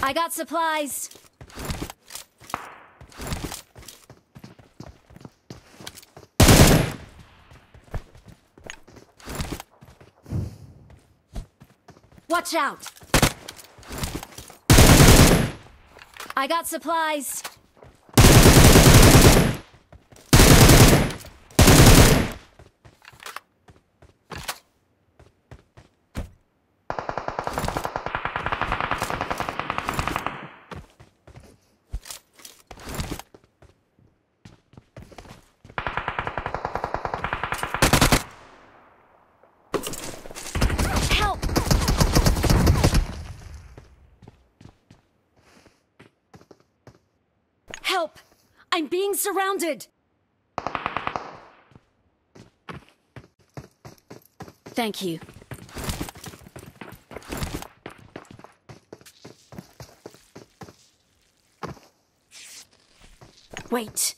I got supplies! Watch out! I got supplies! Help! Help! I'm being surrounded! Thank you. Wait.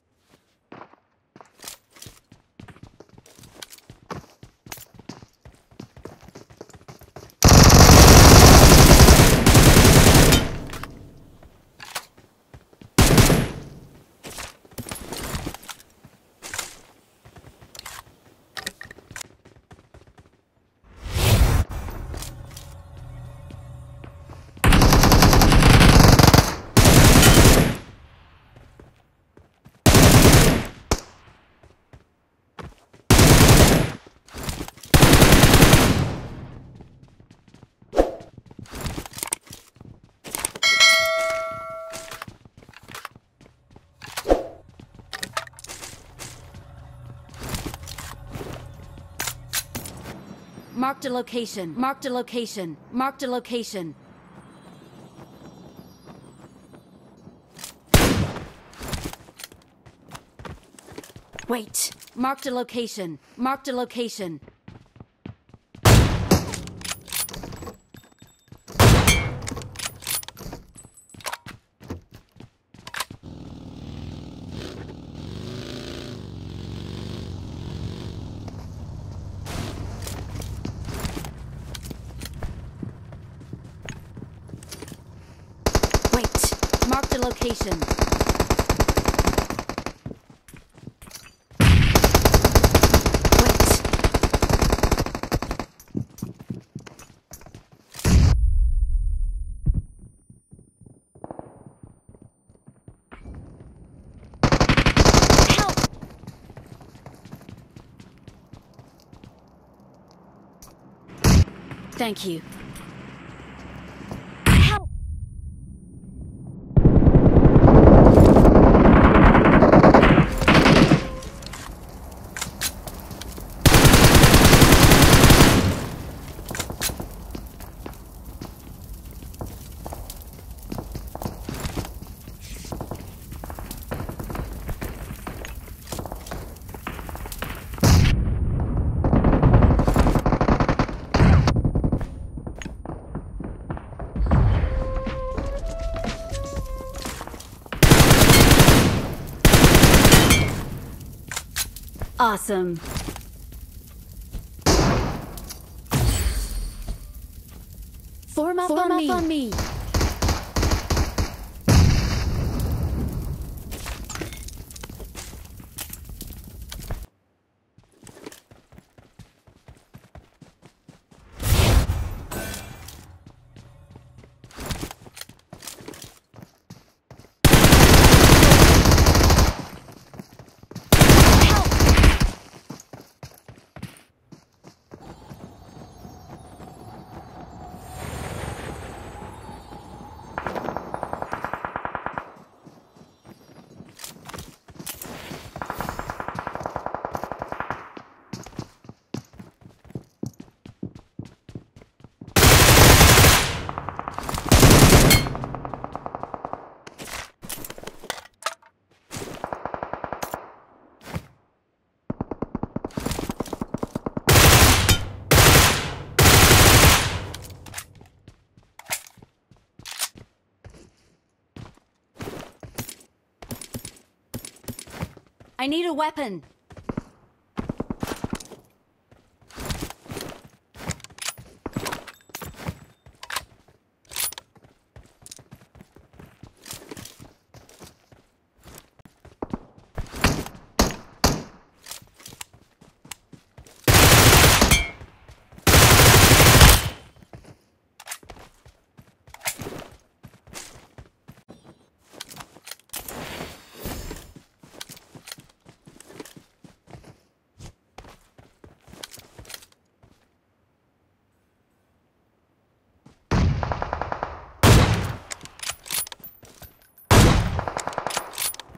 Marked a location. Marked a location. Marked a location. Wait. Marked a location. Marked a location. Wait. Marked a location. Thank you. Awesome. I need a weapon.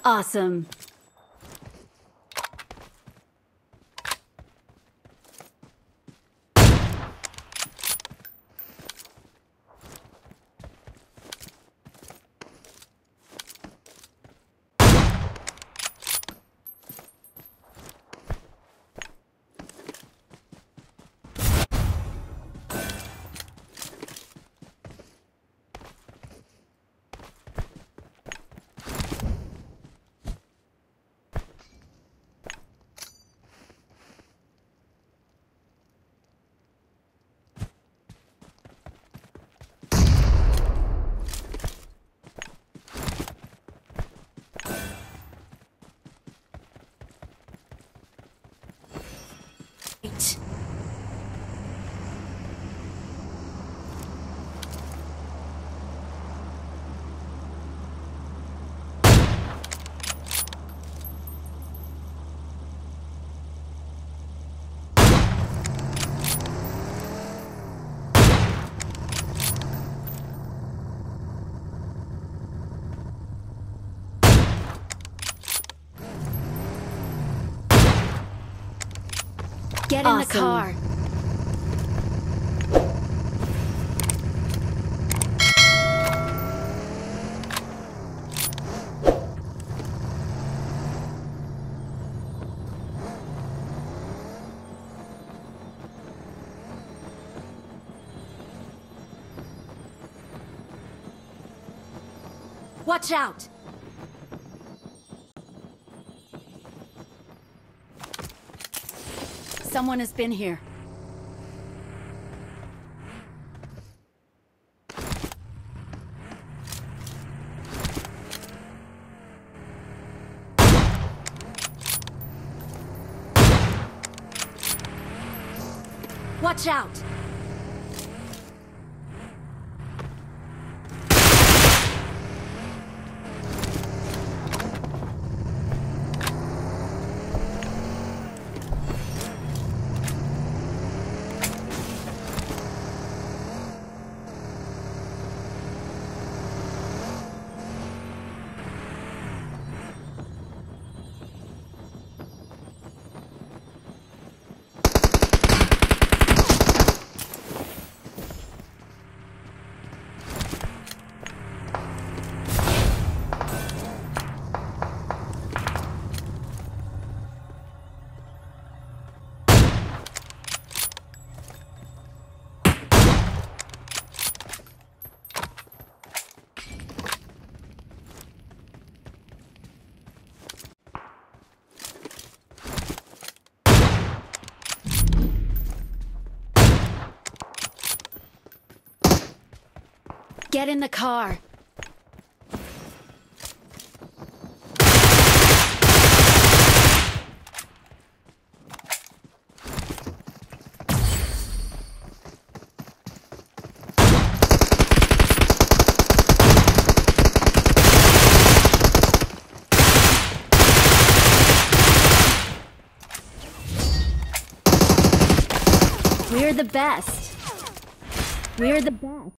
Awesome. Get in the car. Watch out! Someone has been here. Watch out! Get in the car. We're the best. We're the best.